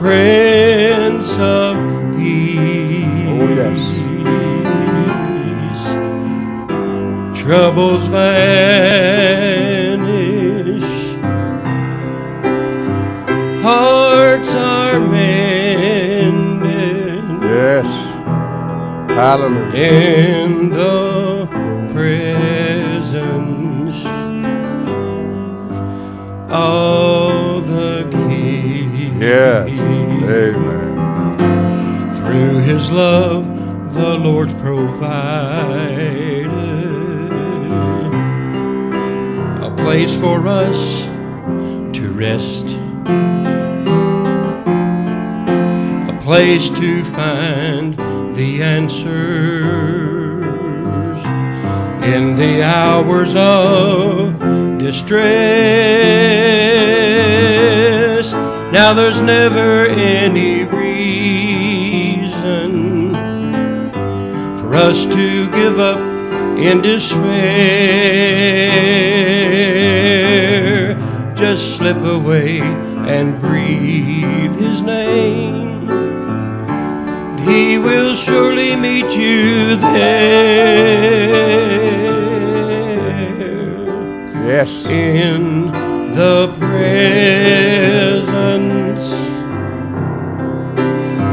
Prince of Peace. Oh, yes. Troubles vanish, hearts are mended Yes. Hallelujah. in the presence Yes. Amen. Through his love, the Lord's provided a place for us to rest, a place to find the answers in the hours of distress. Now there's never any reason for us to give up in despair. Just slip away and breathe his name. And he will surely meet you there Yes. in the presence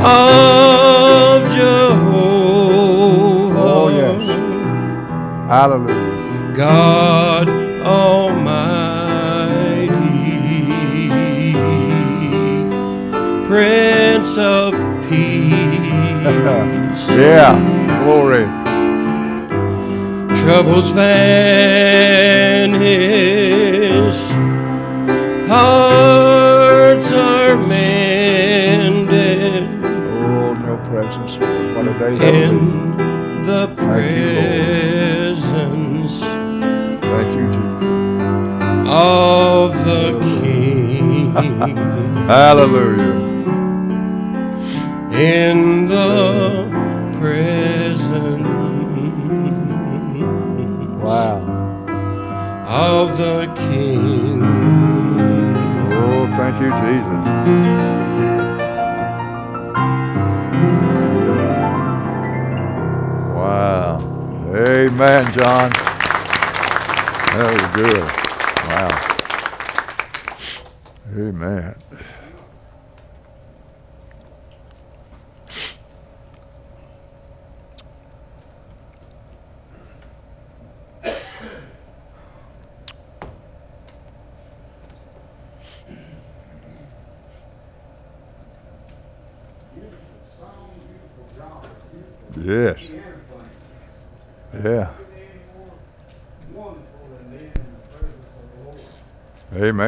of Jehovah. Oh, yes. Hallelujah. God Almighty, Prince of Peace. Yeah. Glory. Troubles vanish, presence, What a day in the Thank presence. Thank you, Jesus. of the King. Hallelujah. in the presence Wow. of the King. Oh, thank you, Jesus. Amen, John. That was good. Wow. Amen. Yes. Yeah. Amen.